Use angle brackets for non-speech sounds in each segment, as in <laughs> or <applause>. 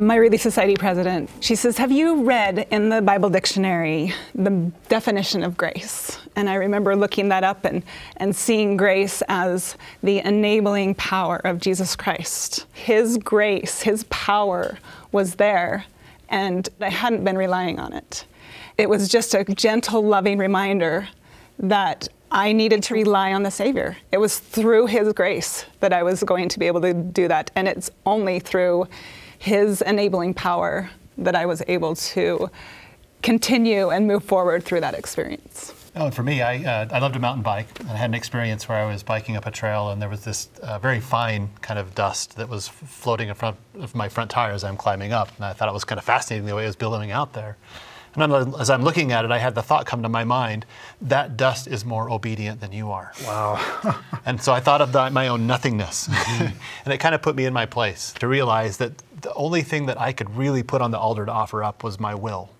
My Relief Society president, she says, Have you read in the Bible dictionary the definition of grace? And I remember looking that up and, and seeing grace as the enabling power of Jesus Christ. His grace, His power was there, and I hadn't been relying on it. It was just a gentle, loving reminder that I needed to rely on the Savior. It was through His grace that I was going to be able to do that, and it's only through his enabling power that I was able to continue and move forward through that experience. Oh, and for me, I, uh, I loved to mountain bike. I had an experience where I was biking up a trail and there was this uh, very fine kind of dust that was floating in front of my front tire as I'm climbing up. And I thought it was kind of fascinating the way it was billowing out there. And as I'm looking at it, I had the thought come to my mind that dust is more obedient than you are. Wow. <laughs> and so I thought of the, my own nothingness. Mm-hmm. <laughs> and it kind of put me in my place to realize that the only thing that I could really put on the altar to offer up was my will.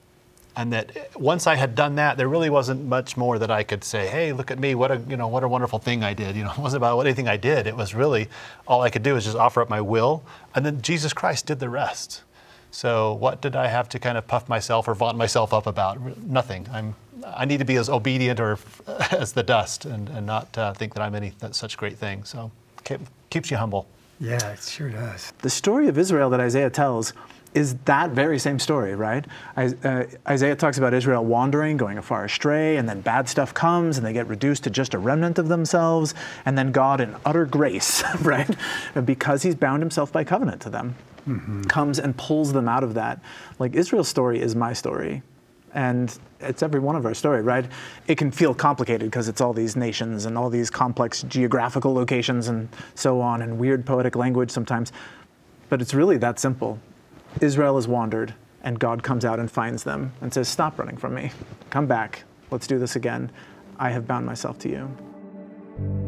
And that once I had done that, there really wasn't much more that I could say, hey, look at me, what a, you know, what a wonderful thing I did. You know, it wasn't about anything I did. It was really, all I could do was just offer up my will. And then Jesus Christ did the rest. So what did I have to kind of puff myself or vaunt myself up about? Nothing. I'm, I need to be as obedient or <laughs> as the dust and, and not uh, think that I'm any such great thing. So keep, keeps you humble. Yeah, it sure does. The story of Israel that Isaiah tells is that very same story, right? Uh, Isaiah talks about Israel wandering, going far astray, and then bad stuff comes, and they get reduced to just a remnant of themselves, and then God, in utter grace, <laughs> right, because He's bound Himself by covenant to them, mm-hmm. comes and pulls them out of that. Like Israel's story is my story. And it's every one of our story, right? It can feel complicated because it's all these nations and all these complex geographical locations and so on, and weird poetic language sometimes. But it's really that simple. Israel has wandered, and God comes out and finds them and says, Stop running from me. Come back. Let's do this again. I have bound myself to you.